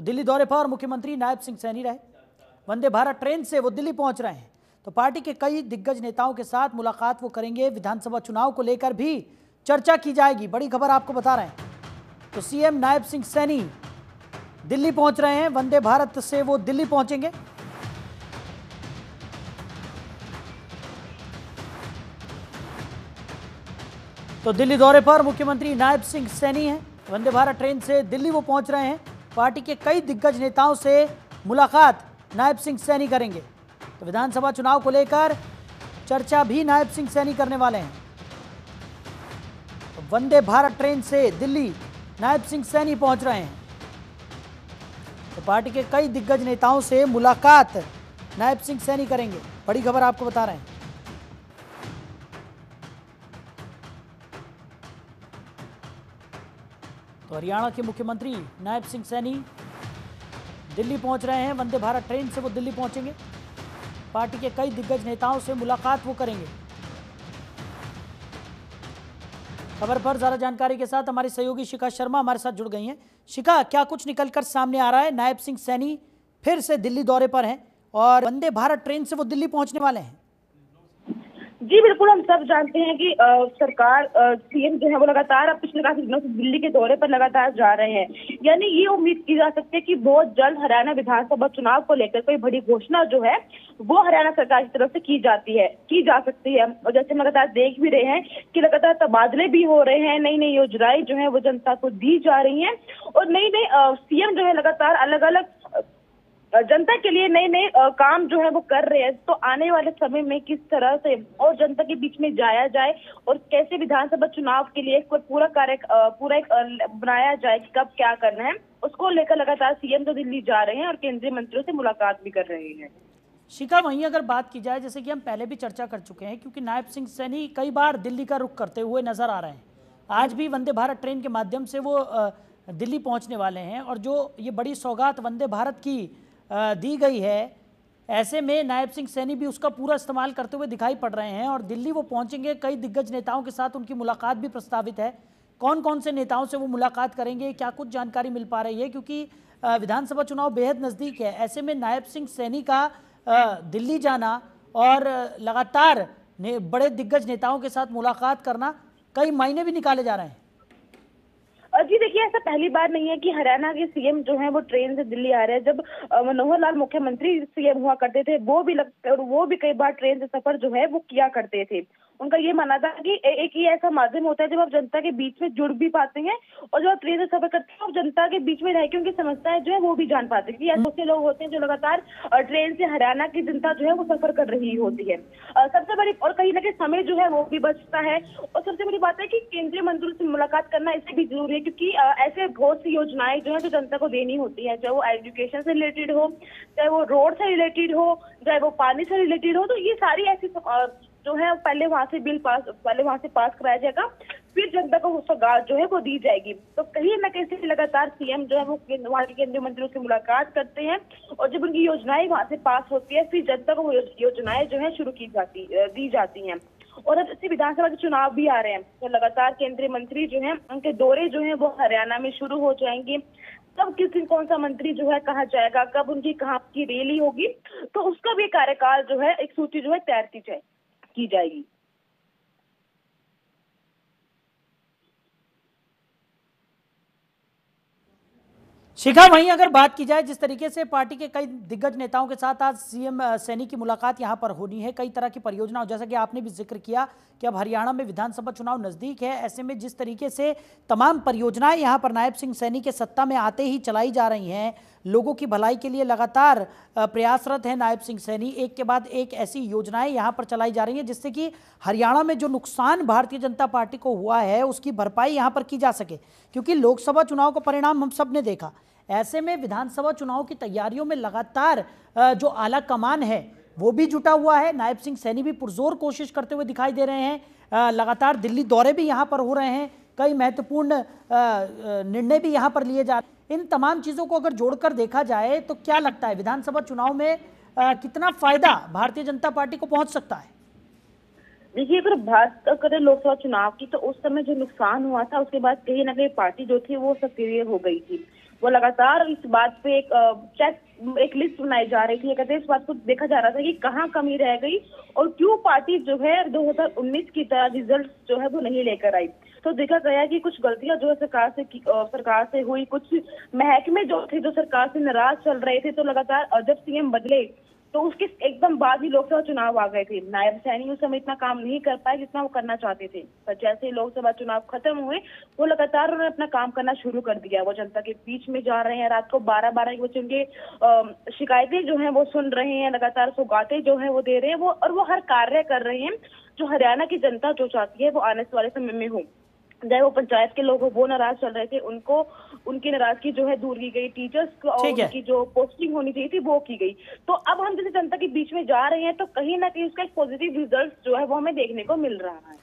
तो दिल्ली दौरे पर मुख्यमंत्री नायब सिंह सैनी रहे। वंदे भारत ट्रेन से वो दिल्ली पहुँच रहे हैं। तो पार्टी के कई दिग्गज नेताओं के साथ मुलाकात वो करेंगे। विधानसभा चुनाव को लेकर भी चर्चा की जाएगी। बड़ी खबर आपको बता रहे हैं। तो सीएम नायब सिंह सैनी दिल्ली पहुँच रहे हैं। वंदे भारत से वो दिल्ली पहुँचेंगे। तो दिल्ली दौरे पर मुख्यमंत्री नायब सिंह सैनी हैं। वंदे भारत ट्रेन से दिल्ली वो पहुँच रहे हैं। पार्टी के कई दिग्गज नेताओं से मुलाकात नायब सिंह सैनी करेंगे। तो विधानसभा चुनाव को लेकर चर्चा भी नायब सिंह सैनी करने वाले हैं। तो वंदे भारत ट्रेन से दिल्ली नायब सिंह सैनी पहुँच रहे हैं। तो पार्टी के कई दिग्गज नेताओं से मुलाकात नायब सिंह सैनी करेंगे। बड़ी खबर आपको बता रहे हैं। तो हरियाणा के मुख्यमंत्री नायब सिंह सैनी दिल्ली पहुँच रहे हैं। वंदे भारत ट्रेन से वो दिल्ली पहुँचेंगे। पार्टी के कई दिग्गज नेताओं से मुलाकात वो करेंगे। खबर पर ज़्यादा जानकारी के साथ हमारी सहयोगी शिखा शर्मा हमारे साथ जुड़ गई हैं। शिखा, क्या कुछ निकलकर सामने आ रहा है? नायब सिंह सैनी फिर से दिल्ली दौरे पर हैं और वंदे भारत ट्रेन से वो दिल्ली पहुँचने वाले हैं। जी बिल्कुल हम सब जानते हैं कि आ, सरकार सीएम जो है वो लगातार अब पिछले काफ़ी दिनों से दिल्ली के दौरे पर लगातार जा रहे हैं। यानी ये उम्मीद की जा सकती है कि बहुत जल्द हरियाणा विधानसभा चुनाव को लेकर कोई बड़ी घोषणा जो है वो हरियाणा सरकार की तरफ़ से की जाती है की जा सकती है। और जैसे हम लगातार देख भी रहे हैं कि लगातार तबादले भी हो रहे हैं नई नई योजनाएँ जो है वो जनता को दी जा रही है। और नई नई सीएम जो है लगातार अलग अलग जनता के लिए नए नए काम जो है वो कर रहे हैं तो आने वाले समय में किस तरह से और जनता के बीच में जाया जाए और कैसे विधानसभा चुनाव के लिए पूरा कार्य पूरा एक बनाया जाए कि कब क्या करना है, उसको लेकर लगातार सीएम तो दिल्ली जा रहे हैं और केंद्रीय मंत्रियों से मुलाकात भी कर रहे हैं। शिखा, वहीं अगर बात की जाए, जैसे कि हम पहले भी चर्चा कर चुके हैं, क्योंकि नायब सिंह सैनी कई बार दिल्ली का रुख करते हुए नज़र आ रहे हैं। आज भी वंदे भारत ट्रेन के माध्यम से वो दिल्ली पहुँचने वाले हैं और जो ये बड़ी सौगात वंदे भारत की दी गई है। ऐसे में नायब सिंह सैनी भी उसका पूरा इस्तेमाल करते हुए दिखाई पड़ रहे हैं और दिल्ली वो पहुँचेंगे। कई दिग्गज नेताओं के साथ उनकी मुलाकात भी प्रस्तावित है। कौन कौन से नेताओं से वो मुलाकात करेंगे? क्या कुछ जानकारी मिल पा रही है? क्योंकि विधानसभा चुनाव बेहद नज़दीक है। ऐसे में नायब सिंह सैनी का दिल्ली जाना और लगातार बड़े दिग्गज नेताओं के साथ मुलाकात करना कई मायने भी निकाले जा रहे हैं। जी देखिए, ऐसा पहली बार नहीं है कि हरियाणा के सीएम जो है, वो ट्रेन से दिल्ली आ रहे हैं। जब मनोहर लाल मुख्यमंत्री सीएम हुआ करते थे, वो भी लग वो भी कई बार ट्रेन से सफ़र जो है, वो किया करते थे। उनका ये मानना था कि एक ही ऐसा माध्यम होता है जब आप जनता के बीच में जुड़ भी पाते हैं और जब आप ट्रेन से सफ़र करते हैं, आप जनता के बीच में रह के उनकी समस्याएँ जो है वो भी जान पाते हैं। ऐसे बहुत लोग होते हैं जो लगातार ट्रेन से हरियाणा की जनता जो है वो सफ़र कर रही होती है। सबसे बड़ी और कहीं ना कहीं समय जो है वो भी बचता है। और सबसे बड़ी बात है कि केंद्रीय मंत्री से मुलाकात करना इससे भी ज़रूरी है क्योंकि ऐसे बहुत सी योजनाएँ जो है जो जनता को देनी होती है, चाहे वो एजुकेशन से रिलेटेड हो, चाहे वो रोड से रिलेटेड हो, चाहे वो पानी से रिलेटेड हो तो ये सारी ऐसी जो है, पहले वहाँ से बिल पास, पहले वहाँ से पास कराया जाएगा, फिर जनता को सौगात जो है वो दी जाएगी। तो कहीं ना कहीं लगातार सीएम जो है वो वहाँ के केंद्रीय मंत्रियों से मुलाकात करते हैं, और जब उनकी योजनाएँ वहाँ से पास होती है, फिर जनता को योजनाएँ जो है शुरू की जाती दी जाती हैं। और अब जैसे विधानसभा के चुनाव भी आ रहे हैं तो लगातार केंद्रीय मंत्री जो है, उनके दौरे जो है वो हरियाणा में शुरू हो जाएँगे। कब किस दिन कौन सा मंत्री जो है कहा जाएगा, कब उनकी कहाँ की रैली होगी तो उसका भी कार्यकाल जो है, एक सूची जो है तैयार की जाए। की जाएगी। शिखा, वहीं अगर बात की जाए, जिस तरीके से पार्टी के कई दिग्गज नेताओं के साथ आज सीएम सैनी की मुलाकात यहाँ पर होनी है, कई तरह की परियोजनाओं, जैसा कि आपने भी ज़िक्र किया कि अब हरियाणा में विधानसभा चुनाव नज़दीक है, ऐसे में जिस तरीके से तमाम परियोजनाएँ यहाँ पर नायब सिंह सैनी के सत्ता में आते ही चलाई जा रही हैं लोगों की भलाई के लिए लगातार प्रयासरत है नायब सिंह सैनी। एक के बाद एक ऐसी योजनाएँ यहाँ पर चलाई जा रही हैं जिससे कि हरियाणा में जो नुकसान भारतीय जनता पार्टी को हुआ है, उसकी भरपाई यहाँ पर की जा सके। क्योंकि लोकसभा चुनाव का परिणाम हम सबने देखा। ऐसे में विधानसभा चुनाव की तैयारियों में लगातार जो आला कमान है, वो भी जुटा हुआ है। नायब सिंह सैनी भी पुरजोर कोशिश करते हुए दिखाई दे रहे हैं। लगातार दिल्ली दौरे भी यहाँ पर हो रहे हैं। कई महत्वपूर्ण निर्णय भी यहाँ पर लिए जा रहे इन तमाम चीज़ों को अगर जोड़कर देखा जाए तो क्या लगता है विधानसभा चुनाव में आ, कितना फ़ायदा भारतीय जनता पार्टी को पहुँच सकता है? देखिए अगर बात करें लोकसभा चुनाव की तो उस समय जो नुकसान हुआ था उसके बाद कहीं ना कहीं पार्टी जो थी वो सक्रिय हो गई थी। वो लगातार इस बात पे एक चेक एक लिस्ट बनाई जा रही थी। कहते इस बात को देखा जा रहा था कि कहाँ कमी रह गई और क्यों पार्टी जो है 2019 की तरह रिज़ल्ट जो है वो नहीं लेकर आई। तो देखा गया कि कुछ गलतियाँ जो है सरकार से सरकार से हुई, कुछ महकमे जो थे, जो सरकार से नाराज़ चल रहे थे तो लगातार जब सीएम बदले तो उसके एकदम बाद ही लोकसभा चुनाव आ गए थे। नायब सैनी उस समय इतना काम नहीं कर पाए जितना वो करना चाहते थे। पर जैसे ही लोकसभा चुनाव खत्म हुए, वो लगातार उन्होंने अपना काम करना शुरू कर दिया। वो जनता के बीच में जा रहे हैं, रात को बारह बारह बजे उनके शिकायतें जो है, वो सुन रहे हैं, लगातार सौगातें जो है, वो दे रहे हैं, वो, और वो हर कार्य कर रहे हैं, जो हरियाणा की जनता जो चाहती है, वो आने वाले समय में हो। चाहे वो पंचायत के लोग हो वो नाराज़ चल रहे थे उनको उनकी नाराज़गी जो है दूर की गई टीचर्स और उनकी जो पोस्टिंग होनी चाहिए थी वो की गई। तो अब हम जैसे जनता के बीच में जा रहे हैं तो कहीं ना कहीं उसका एक पॉजिटिव रिज़ल्ट जो है वो हमें देखने को मिल रहा है।